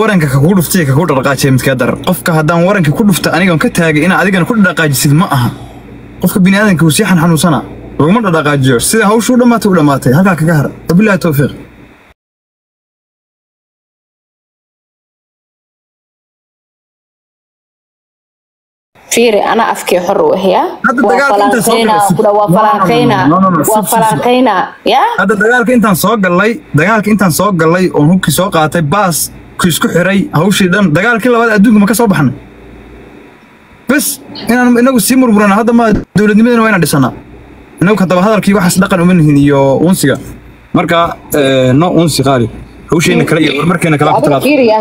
waranka kagu dhuftay kagu dhaqaajiya midkaa darar qofka haddaan waranka ku dhufta anigan ka taagay inaa adigana ku dhaqaajisid ma aha. Qofka biniaadanka uu sii xanxanuunsana laguma dhaqaajiyo. Sida hawshu u dhammaatay u dhammaatay. Halkaa kaga har wabilahi towfiiq fiiri ana afkii xor u ahyaa Hadda waa dagaalka intaan soo gallay dagaalka intaan soo gallay oon hubkii soo qaatay baas isku xiray hawshii dhan. Dagaalkii labaad adduunka ma ka soo baxnay bes inaan inagu sii murmurana hadda ma dowladnimadana waa inaan dhisanaa inagu kadaba hadalkii waxaas dhaqan uma nihin iyo unsiga marka eh, no unsi qaali hawsheena kale iyo horumarkeena kale ku adiga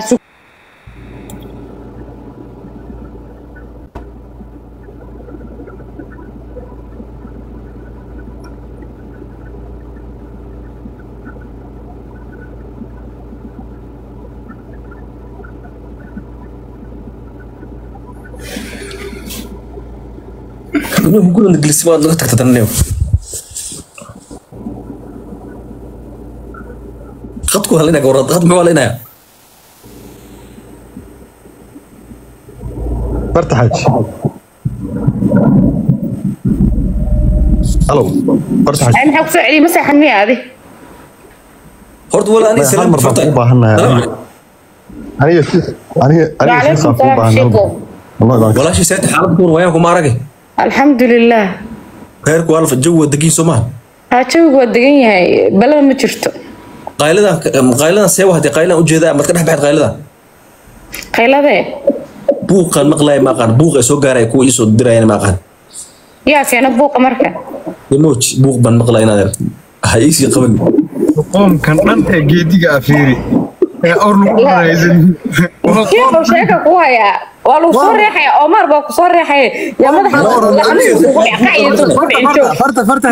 wadno hugul onda gelisay waad naga tagta danneew qadku halinaya gawrad qad muxuu halinaya barta xaaj halo barta xaaj maxaa ku soo celiyay masaxan miya adi horta wala aniga salaam mar baan u baahanahay aniga aniga aniga salaam baan u baahanahay walaashii seeta xaalad kuwan wayaan kuma aragay alxamdulilaah heerkuwaa degan soomaa jawig waa degan yahay balaba ma jirto. Qayladan see wahatee qayladan u jeedaa maad ka dhex baxeed qayladan qayladee buuqaan maqlaaya maaqaan buuq soo gaaraya kuwa iisoo dirayana maaqaan yaa seena buuqa marka. Imoj buuq baan maqlaa inaad ha iisii qaban qoomkan dhan ee geediga afiiri. Ee or lagu haraysan sheeka ku hayaa waa lagu soo reexaya omar baa ku soo reexaya yaa madaxa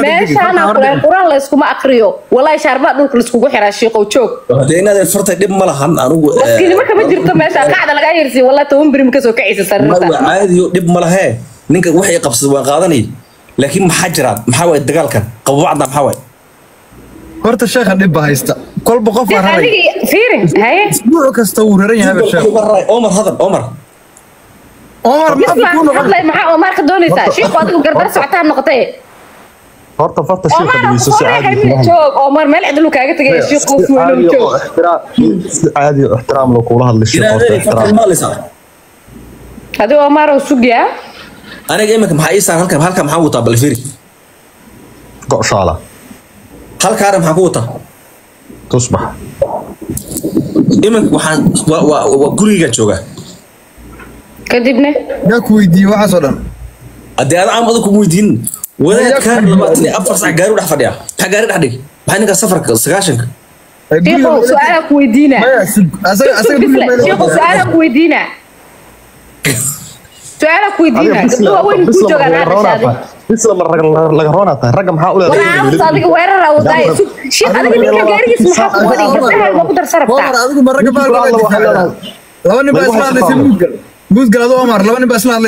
meeshaana quraan la iskuma akriyo walaahi shaarbaa dhulka laiskugu xiraa shiiqow joog fartay dhib ma lahan anigu maskiinimo kama jirto meesha qacda lagaa yersiya walaa toban beri ma ka soo kacaysa sariirta caadiyo dhib ma lahee ninka waxay qabsada waan qaadanay laakiin maxaa jiraa maxaa waay dagaalkan qababacda maxaa waay horta sheekha dhib baa haysta kolba qof baa raray fiiri haye isbuuc kasta wuu raran yahay omar hadal omar horta farta dhageyso ku soo si caadi oo ixtiraam loo kula hadlay shiiqa horta inaad fartay ixtiraam. maqlaysaa adigo omar oo sugyaa aniga iminka maxaa ii saaran? Halkan halkan maxaa wataa bal fiiri goshaala halkaana maxaa ku wataa? Tusbax. Iminka waxaan guriga joogaa kadibna? Yaa ku weydiiyey waxaas oo dhan? Haddii ada am adag kugu weydiin wadaadkan labaatan iyo afar sac gaari u dhex fadhiya. Maxaa gaari dhex dhig maxaa ninka safarka sagaashanka su'aalaa ku weydiinaa? Ku weydiinaa? Ku weydiinaa? Gabdho waaweyn ku joogaan laga roonaa tahay. Ragga maxaa adiga ninka gaarigiis maxaa ku wadi ku laba nin baa muudgal adoo Omar laba nin baa isla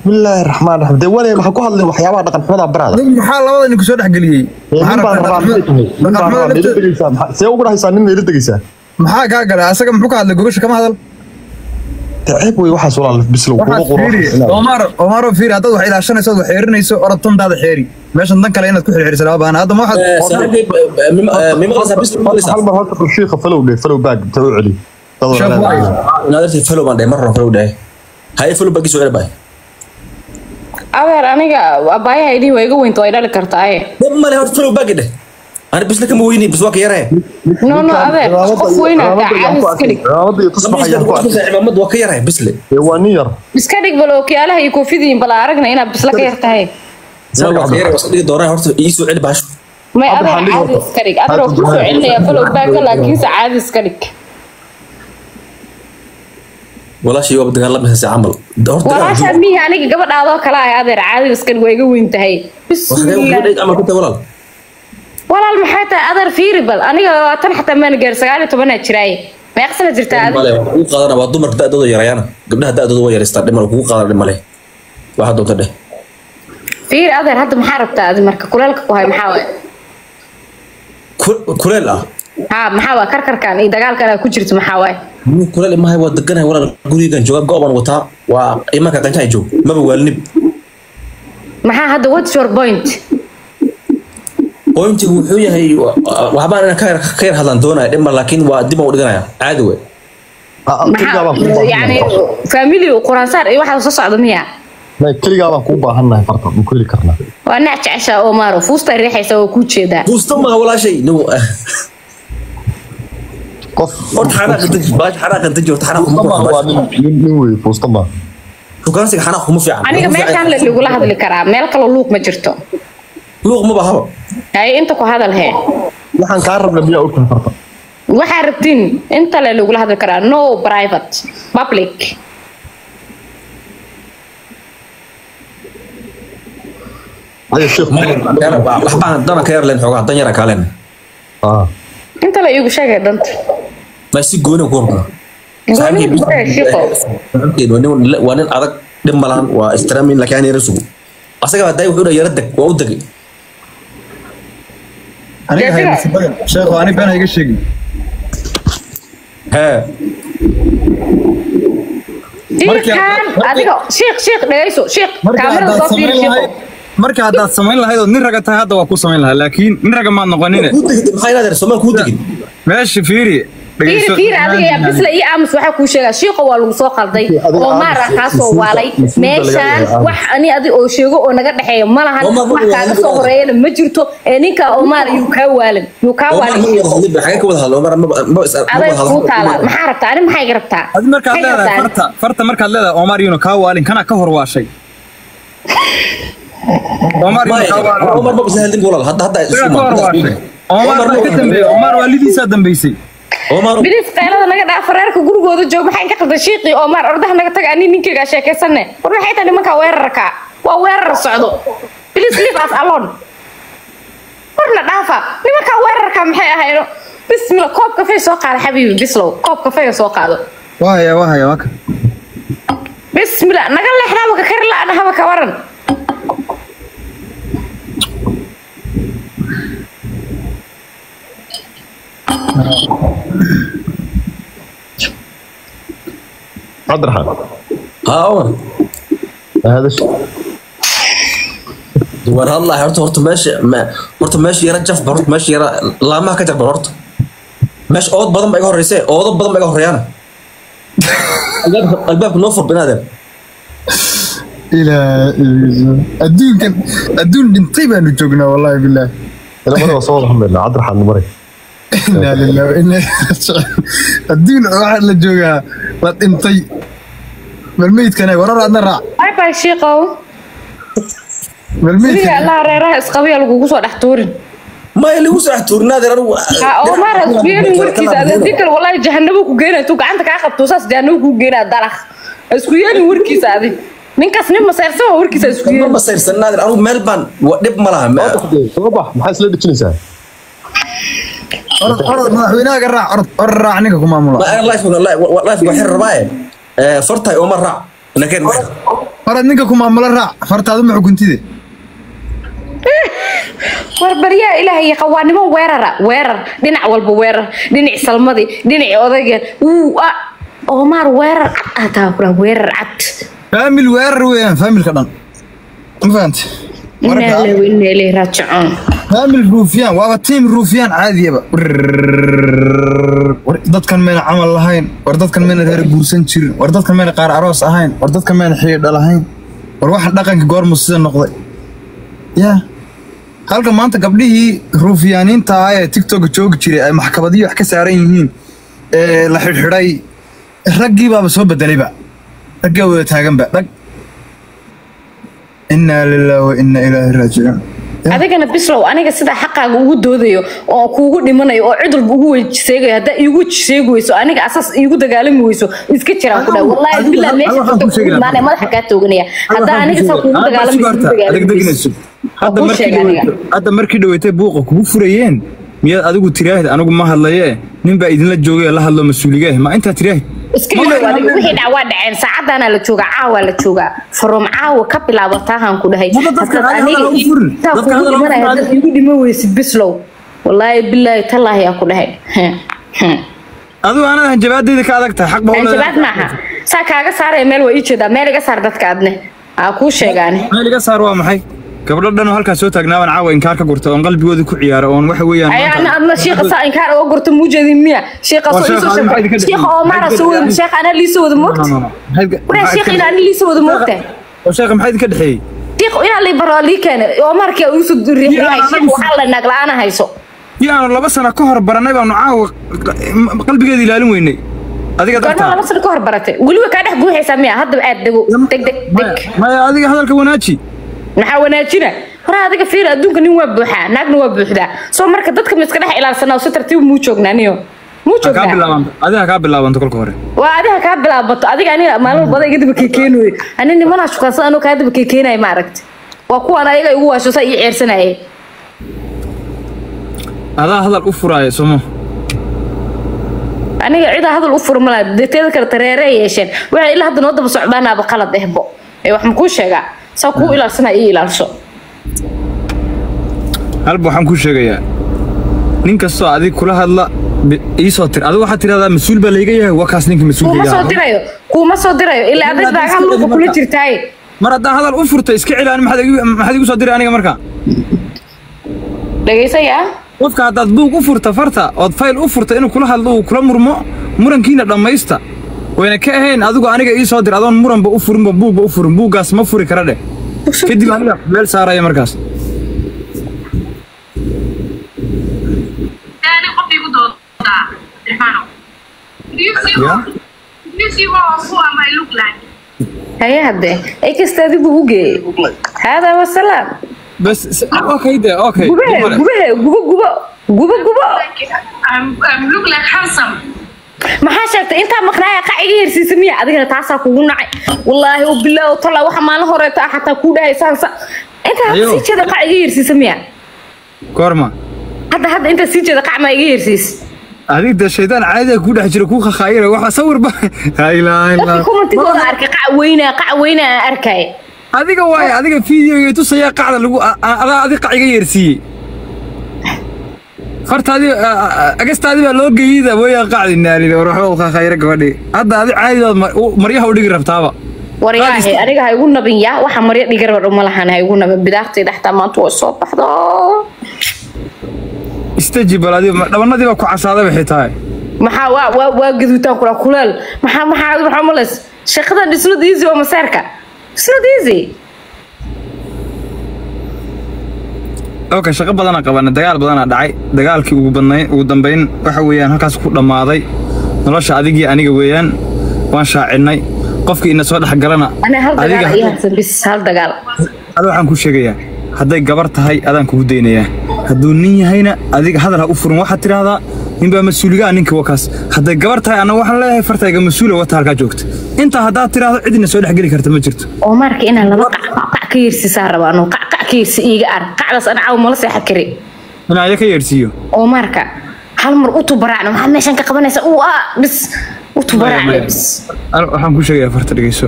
bismillaahi raxmaan raxiim dee walay maxaa ku hadlay waxyaabaha dhaqan xumada baraada. Adigu maxaa labada nin ku soo dhexgeliyey see ugu dhahaysaa nin meelo degeysaa maxaa kaa galay? Asaga muxuu ka hadlay? Gogasha kama hadal. Ceeb wey waxaas walaal bislow kugu waxaad fiiri. Qurux Omar Omar oo fiiri. Haddaad wax ilaashanayso wax xeerinayso orod tantaada xeeri. Meeshan dan kale inaad ku xirxiriso lama baahna hadda ma waxaad saaxiibkay mi maqlaysaa bis maqlaysaa hal adeer aniga abaayaha idii waa iga weynta way dhali kartaaye male horta falow baagi dheh ani bisna kama weyni bis waa ka yaree no no adeer qof weynaa taa caadi iska dhig cimaamad waa ka yaree bisle waa nin yar iska dhig bal ookiyaalaha iyo koofidiin bal aragna inaad bisla ka yar tahay waa waa horta iisoo celi baasho may adeer caadi iska dhig adeer oo ku soo celinaya falow baaga laakiinse caadi iska dhig walaashii waa dagaalamaysa camal. Horta walaasha mihi aniga gabadhaadoo kale ah adeer caadi iska dhig waa iga weyn tahay walaal? Walaal maxay tahay? Adeer fiiri bal aniga labaatan xataa maan gaar sagaal iyo tobanaa jiraaye meeqsana jirtaa adi male waa kugu qaadana waa dumarka da-dooda yarayaana gabdhaha da-dooda waa yaraystaa dhimal kugu qaadana dhimale waxaa doonta dheh. Fiiri adeer hadda maxaa rabtaa? Adi marka kuleelka ku hay maxaa waay? Ku- kuleel ah ها waa iyo dagaalkan aad ku jirto maxaa waay? Nin kuleel imahay waa deganahay walaal gurigan jooga go-baan wataa. Waa imanka qanjaha joog maba waalnib maxaa hadda what's your point? Pointigu wuxuu yahay waxbaan inaan ka yar hadlaan doonaya dhima laakiin waa dib aan u dhiganaya caadi baan kuu maxaa yani family quraansaar iyo waxaa soo socda miya? Keligaa baan kuu baahannahay farta ma ku heli karnaa waa nac jecesha oo maaro fuusta riixaysa oo ku jeedaa. Buusta maha walaashay. Qof horta xanaaq daji baash xanaaq daji horta xanaaq kuma nin wey fuusta maaha shukaansiga xanaaq kuma fiican. Aniga meeshaan la lagula hadli karaa meel kaloo luuq ma jirto. Luuq maba haba hay inta ku hadal hee. Waxaan kaa rabna miyaa ogtahay farta. Waxaa rabtiin inta le lagula hadli karaa no private public. Waxbaan dana ka yar leen xoogaa dan yara kaa leen ah. Inta la iigu sheegay danta ma si gooni ku hormar Gooni ku sheegay, shiqo. waa nin adag dhib malahan waa istraamin laakiin aan yara sugu asaga haday wuxuu dha yara deg waa u degay sheekho ani been iga sheegin hee marka haddaad soo fiiri samayn lahayd marka haddaad samayn lahayd ood nin raga tahay hadda waa ku samayn lahaa laakiin nin raga maad noqonine meesha fiiri fiiri adiga yaa bisla iyo aamus waxaa kuu sheegaa shiiqo waa lagu soo qalday Adiga oo maara kaa soo masuulka- waalay. masuulka laga meeshaan yahay, aamus. wax ani adi oo sheego oo naga dhexeeya ma lahan ma wax wada kaaga hadli soo wada. horeeyana ma jirto ee ninka omaar yuu kaa waalan yuu kaa Omar waalan kuu taalaa maxaa rabtaa ani rabtaa? Markaad leedahay farta farta markaad leedahay kaa waalin ka hor waashay ma bisa hadlin bilis qaylada naga dhaafa reerka gurigooda joog maxay ka qaldan shiiqii omaar ordaha naga taga ani ninkaygaa sheekaysanne. War maxay tahay nimankaa weerarka? Waa weerar socdo. Bilis leave us alone. Warna dhaafa. Nimankaa weerarka maxay ahayno bismilla koob kafee soo qaada xabiibi bislow. Koob kafee soo qaado. Wahaya wahaya waka bismilla naga leexdaaba ka kari la-ana haba ka waran عبد الرحمن آه هذا الشيء والله حرت ورت ماشي ما ورت ماشي يرجف برت ماشي يرا لا ما كتب برت ماشي أوض بدن بقى هوريسه أوض بدن بقى هوريانا الباب الباب نوفر بنادم إلى الدون كان الدون بنطيبه نجوقنا والله بالله. أنا مرة وصور الحمد لله. عبد الرحمن مريض adduun waxaa la joogaa la dhintay bal meydkane warar adna raac baybay shiiqow bal meydka allaha reeraha isqabaya lagugu soo dhex tuurin maya lagu soo dhex tuurinaadeer anugu omar iskuyeelin warkiisa adii kale wallahi jahanabo ku geynaa intuu gacanta kaa qabto saas jahanabo kuu geynaa dalakh isku yeelin warkiisa adig ninkaas nin masayrsan waa warkiisa isku yeelin masayrsan naadeer anugu meel baan dhib ma laha maxaa isla dhejinaysaa orod orod madaxweynaha ka raac orod orod raac ninka ku maamula eh, waxaan rabaaye eh, fartay uma raac laakiin orod ninka ku maamula raac fartaadu ma xukuntide. Eh, Warbaryaha ilaahay yaqa waa niman weerara weerar dhinac walba weerar dhinac salmadi dhinac odaygan wuu weerar cad ah, weerar cad. Faamil weerar weeyaan faamilka dhan. Ma fahante inaa lewe inaa ilay raajicoon famil ruufyaan waaba tiam ruufyaan caadiyaba war dadkan mayna camal lahayn war dadkan mayna reer guursan jirin war dadkan mayna qaar aroos ahayn war dadkan mayna xidhiidha lahayn war waxa dhaqanka goormu sida noqday. Ya halka maanta gabdhihii ruufyaaniinta ah ee tigtooka joogi jiray ay maxkamadiyi wax ka saaran yihiin ee la xidhxidhay raggii baaba soo bedelayba raggii wada taaganba dhag inaa lilah wa inaa ilaahi raajicuun adigana bislow aniga sidaa xaqaaga ugu doodayo oo kuugu dhimanayo oo cid walba ugu weyseegayo haddaa iigu sheegi weyso aniga asaas iigu dagaalami weyso iska jiraan ku dha Adigu- wallaahi bilaa meesha madaxa kaa tooganaya haddaa aniga saa kuugu dagaalami hadda markii dhaweetay buuqa kugu furayeen miyaad adigu tiraahid anigu ma hadlaye? Nin baa idinla joogay la hadlo mas'uuliga ma intaa tiraahid wixii dhac waa dhaceen. Saacadaana la joogaa caawa la joogaa from caawa ka bilaabatahaan ku dhahay. Hadda dadka Haddaad hadal aniga ha u furin. saa Dadka kuugu hadal ha u dhimanaya furin. haddaad iigu dhiman weysid bislow. Wallaahi bilaahi tallaahi ku dhahay. Adigu anada hanjabaadayda ka adag tahay xaq baa u leedahay. anjabaad maaha. saa kaaga saaraya meel waa ii jeedaa. Meel iga saar dadka adne. Aa kuu sheegaane. Meel iga saar waa maxay gabdho dhan oo halkaas soo taagnaaban caawa inkaar ka gurta oon qalbigooda ku ciyaara oon waxa weeyaan ayaa maanta- ana adna shiiqa saa inkaar uga gurta muu jeedin miya. Shiiqa Waa soo sheekha, oo maara soo wada sheekha anaa liisoo wada moogta? Shiiqa idinka- inaa ani liisoo wada moogta? Oo sheekha maxay idinka dhexeeyey shiiqa inaa lii baro lii keene. Oo markii uu soo riixay shiiqa waxaa la naag la'aan hayso. Iyo aanu laba sano ka hor barannay baanu caawa. Qalbigeeda ilaalin weynay. Adiga dartaa. laba sano ka hor baratay. Weliba kaa dhex buuxaysaa miya? Haddaba aad dego. Deg deg deg Maya- maya adiga hadalka wanaaji maxaa wanaajina? Horaa adiga fiir adduunka nin waa buuxaa naagna waa buuxdaa. Soo marka dadka ma iska dhex ilaalsanaa si tartiib muu joognaa niyo? Muu Ha kaa joognaa? bilaabanto adiga ha kaa bilaabanto kolka hore. Waa adiga kaa bilaabato. Adiga aniga maalin walbada iga daba keekeenooye ani nimanaa shukaansan anoo kaa daba keekeenaya ma aragti waa kuwaan ayaga igu waasho saa ii ceersanayay adaa hadal u furaaya somo. Aniga cidaa hadal u furmala deeteeda kale tareeree yeesheen. Waxay ilaa hadda noo daba socdaanaaba qalad ehbo. Ee wax makuu sheegaa saa kuu ilaalsanaa ii ilaalsho halba waxaan kuu sheegayaa nin kastoo adig kula hadla iisoo tir adigu waxaad tirahdaa mas'uul baa layga yahay? Waa kaas ninka kuuma mas'uulka soo yahay. dirayo kuuma soo dirayo ilaa adig baagaa luuqa kula jirtaaye. Mar haddaa hadal u furta iska cilaani maxaad igu- soo diray aniga marka? Dhegaysayaa qofka haddaad buug u furta farta ood fayl u furta inuu kula hadlo uu kula murmo murankiina dhammaysta wayna ka ahayn adigu aniga ii soo dir adoon muranba u furinba buugba u furin buuggaas ma furi kara dheh kadib aniga meel saaraya markaas يعني قف يقول Stefano. Do you see Yeah? what? Do you see what who am I look like? haye haddee ay kasta adigu u geeyey haadaa wasalaam bas s- okay de okay gubahe Male. gubahe gubo gubo gubo gubo Like I'm, I'm look like handsome. maxaa sheegtay? Intaa maqnaaya qac iga yersiisa miya? Adigana taasaa kugu nacay. Wallaahi oo bilaa tala waxa maalin horeeta ah xataa kuu dhahay saansa intaa sii jeeda qac iga yersiisa miya? Goorma hadda hadda intaa sii jeeda qac maa iga yersiis adig de shaydaan caadiga ku dhex jira kuu khakhaayira waxa sawir ba la ilaaha illa dadka kumantigooda arkay qac weynaa qac weynaa aan arkay. Adiga waaye adiga fiidiyoga tusaya qacda lagu adaa adig qac iga yeersiiyey fartaadi agastaadi baa loo geeyida weeyaa qacdi naalin u khakhaayira gabadhi. Hadda adi u- maryaha u dhigi rabtaaba. Waryaahe aniga ha igu nabin yaa waxa maryo dhigarbar uma lahan ha igu nabin. Bidaartayda xataa maanta way soo baxdo. Istaji bal adi dhabanadii baa ku casaaday waxay tahay maxaa waa waa waa gaduutaan kula kuleel. Maxaa maxaa maxaa males shaqadan is not easy oo maseerka it's not easy okay shaqo badanaa qabana dagaal badanaa dhacay. Dagaalkii ugu dambayn waxa weeyaan halkaas ku dhammaaday. Nolosha adigii aniga weeyaan waan shaacinay. Qofkii ina soo dhex galana ana hal adiga dagaal iyo harsan bis hal dagaal. Ada waxaan ku sheegayaa hadday gabar tahay adaan kugu daynayaa hadduu nin yahayna adiga hadal ha u furin. Waxaad tidhaahdaa ninbaa mas'uuligaa ninka wakaas. Hadday gabar tahay anna waxaan leeyahay fartayga mas'uula wata halkaa joogta. Intaa haddaad tidhaahdo cidina soo dhex geli karta ma jirto. Oo marka inaan laba qac qac qac ka yersisaa rabaa anuu qac qac ka yersi iiga ar qacdaas ana caawa mala seexan kari inaan aya ka yeersiiyo oo marka hal mar u tubaraacna maxaad meeshan ka qabanaysa? Uu ah bis u tubaraacna bis. Waxaan ku sheegayaa farta dhegeyso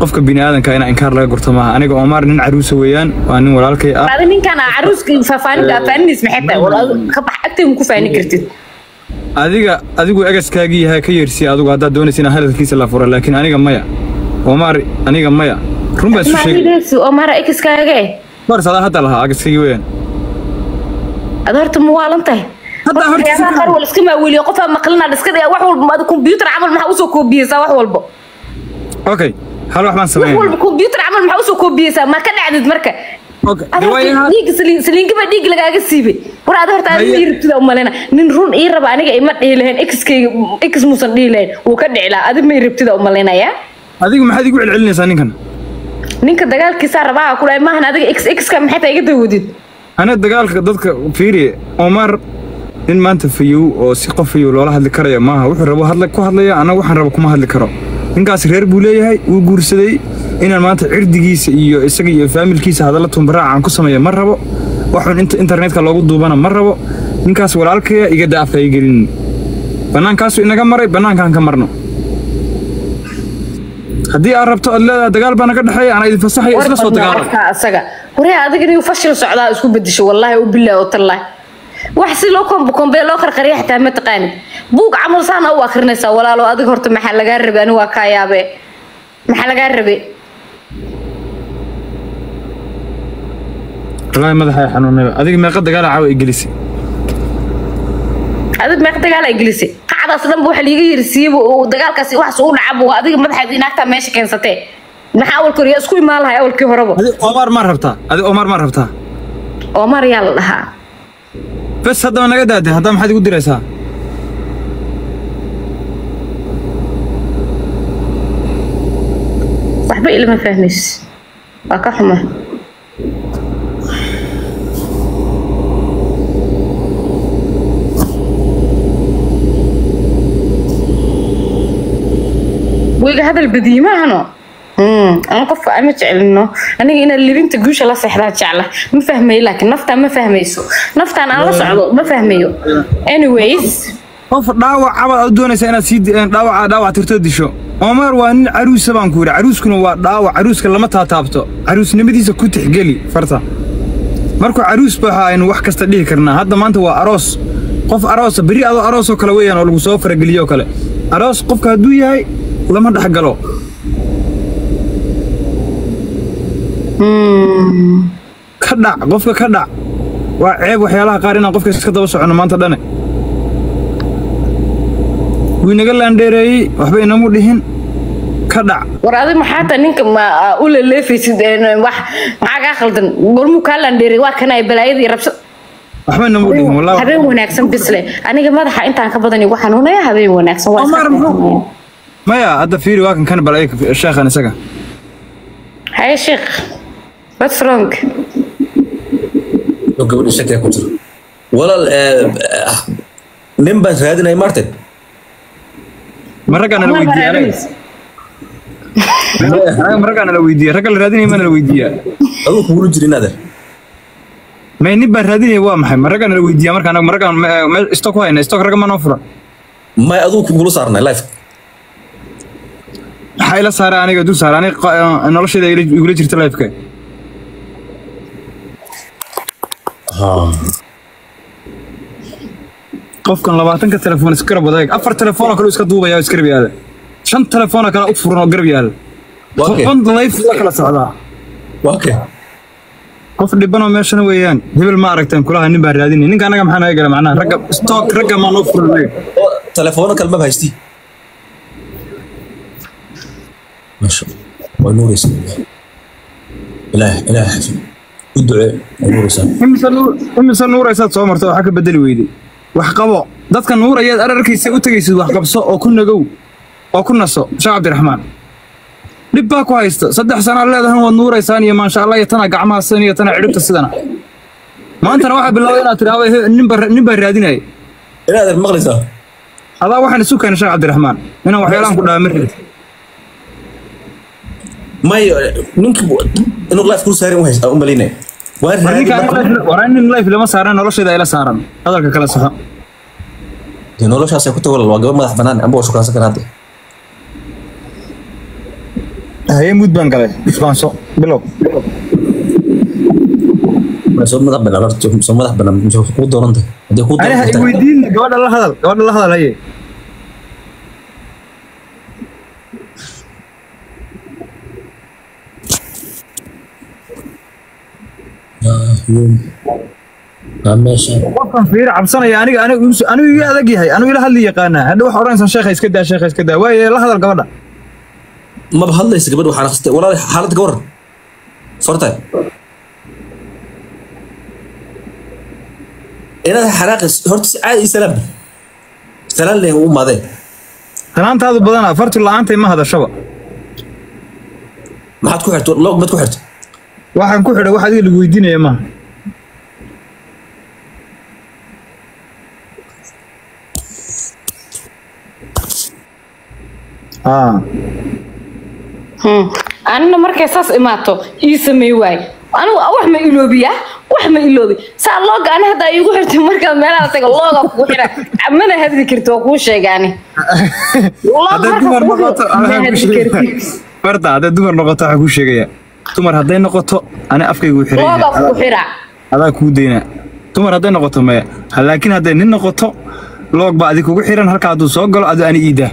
qofka bini aadanka inaa inkaar laga gurto maaha. Aniga Omar nin caruusa weeyaan waa nin walaalkay ah. Kartid. Adiga adigu egaskaagii yahay ka yeersiya adigu haddaad doonaysa inaan hadalkiisa la furo laakiin aniga maya. Omar aniga maya. Run baa isu sheegay. maalideesu oo mara ikiskaaga bars adaa hadda lahaa egaskagii weeyaan. Ad horta ma waalan tahay. Hadda Horta horta waxyaabaha si- qaar wal iska maaweliyo qofaa maqlinaad iska wax walba computer camal maxaa u soo koobiyeysaa wax walba. Okay hal wax baan sameeyay walba computer camal maxaa u soo koobiyeysaa ma ka dhacdid marka okay Ad de horta waayaha dhiigga saliin saliinka baa dhiig lagaaga siibay war ad horta adiga Haye. ii rabtida umalena nin run ii raba aniga ima dhihi lahayn xkayga x muusan dhihi lahayn wuu ka dhici lahaa adiga ma ii rabtida umalenaya adigu maxaad igu celcelinaysaa ninkan ninka dagaalkiisaa rabaa ku dhahay maahan adiga x xka maxay tahay iga dawadid ana dagaalka dadka fiiri Omar nin maanta fayow oo si qof fayow loola hadli karayo maaha wuxuu rabo ku hadlaya anaga waxaan rabo kuma hadli karo ninkaas reer buu leeyahay wuu guursaday inaan maanta cirdigiisa iyo isaga iyo faamilkiisa hadalla tumbaraaca aan ku sameeya ma rabo. Waxun inta internetka loogu duubana ma rabo. Ninkaas walaalkaya iga daafka ay gelin. Bannaankaasu inaga maray bannaankaan ka marno. Haddii aad rabto aad leedahay dagaal baa naga dhexeeya anaa idin fasaxaya isla soo dagaala waree adiga inuu fashil socdaa isku bedesho wallaahi u bilaa oo tallaahi wax si loo kombokombe loo qarqariya xitaa ma taqaanid buug camal saana u akrinaysaa walaalo adiga horta maxaa lagaa rabe ani waa kaa yaabe maxaa lagaa rabe wallaahi madaxa xanuunay adiga meeqa dagaal caawa ay gelisay adig meeq dagaal ay gelisay qacdaas dhanba waxa liiga yiri siiyaba oo dagaalkaasi wax uu dhacabo adiga madaxaad inaagtaa meesha keensatee maxaa awalka hore yaa isku imaan lahay awalkii horeba? Omar ma rabtaa? Adiga Omar ma rabtaa? Omar yaa la dhahaa bas haddaba naga daade hadda maxaad igu diraysaa waxba ilama fahmays waa ka xuma wiiga hadal badiimahano ana qofka ama jecelino aniga inaad libinta guusha la seexdaa jecla ma fahmayo laakiin naftaa ma fahmayso naftaan aan la socdo ma fahmayo anyways. qof dhaawac cabad aad doonaysaa inaad sii dhaawaca dhaawac tirtoo disho Omar waa nin caruusa baan ku yidhi caruuskuna waa dhaawac caruuska lama taataabto caruusnimadiisa ku tixgeli farta markuu caruus baxa aynu wax kasta dhihi karnaa hadda maanta waa aroos qof aroosa berri adoo aroosoo kale weeyaan oo lagu soo farageliyo kale aroos qofka hadduu yahay lama dhex ka dhac qofka ka dhac waa ceeb waxyaalaha qaar inaan qofka iska daba socono maanta dhane. Wuu inaga laandheereeyey waxba inamu dhihin. Ka dhac war adi maxaa ta ninka ma u leleefaysid een, wax maxaa kaa khaldan gormuu kaa landheeray waa kana ay balaayadii rabsad waxba inamu dhihin wallahi habeen wanaagsan bisle. Aniga madaxa intaan ka badan igu xanuunaya habeen wanaagsan waa maya hadda fiiri waa kan kan bal ay sheekhan isaga. Haye sheekh what's wrong oo gabadha shakiga ku jiro walaal nin baan raadinay martin ma raggaa nala weydiiya anaga anaga ma raggaa nala weydiiya ragga la raadinaya ma nala weydiiya aduu kugula jirin adeer may nin baan raadinaya waa maxay ma raggaa nala weydiiya marka anaga ma raggaan me- me- stock hayna stock ragga ma noo furan may aduu kugula saarnay life maxaa ila saaray aniga dul saaray aniga noloshayda igula jirta lifeka qofkan labaatanka telefoon iska garab wadaag. Afar telefoonoo kale iska duubaya iska garab yaalla shan telefoonoo kale u furan oo garab yaalla waa toban life la kala socdaa waa qof dhibanoo meeshana weeyaan. Hebel ma aragteen kulaha nin baan raadinay. Ninka anaga maxaa naga gala macnaha? Ragga stock ragga maa noo furan anaga telefoona kale maba haystii maasha way nuuraysaa ilaah ilaah xafid imise nuur imise nuuraysaad soo marto waxaa ka bedeli weyday. Wax qabo. Dadka nuur ayaad ararkiisa u tegaysid wax qabso oo ku nagow oo ku naso sheekh cabdiraxmaan. Dhib baa ku haysta. Saddex sanaa leedahan waad nuuraysaan iyo maasha allah iyo tana gacmaha sidan iyo tana cidhibta sidana. Maantana waxaa bilaabay inaad tidhaahdo "He- nin baa raadinaya adaa waxaan isu keenay sheekh cabdiraxmaan. Inaan waxyaalaan ku dhaamir may ninki inuu life kula saarin u u malaynaya waan raadin waraa nin life lama saaran noloshayda ayla saaran. Hadalka kala saxo. Dee noloshaasay ku tago waa gabar madax banaan amba waa shukaansan karaa hadde haye mud baan galay isbaanso bilow. Soo madax banaan soo madax banaan kuu doonanta haddii kuu doonanta weydiin gabadha la hadal gabadha la hadal haye qofkan fiir cabsanaya aniga aniga anigu iga adag yahay anigu ila hadli yaqaanaa hadha waxa odhanaysan sheekha iska daa sheekha iska daa. Waaye la hadal gabadha. Maba hadlaysa gabadha waxaan akristay walaal xaaladda ka waran fartay inaad xanaaqis horta si caadi ii salaam salaan leh u maadeen. Talaantaadu badanaa farti la'aantay ma hadashaba maxaad ku xirto log mad ku xirto waxaan ku xidhay wax adiga lagu weydiinaya maaha ah. Anina markay saas imaato ii samey waay. Anigu wax ma iloobiya? Wax ma iloobi. Saa looga ani haddaa iigu xirtay markaad meelaha taga looga kugu xira. Mana hadli karti waa kuu sheegaani hadday dumar noqoto waxaan ku sheegaya farta hadday dumar noqoto waxaan kuu sheegaya dumar hadday noqoto ani afkaygu adaa kuu daynaa dumar hadday noqoto maya laakiin hadday nin noqoto loog baa adi kugu xiran. Halkaa hadduu soo galo adu ani iidaa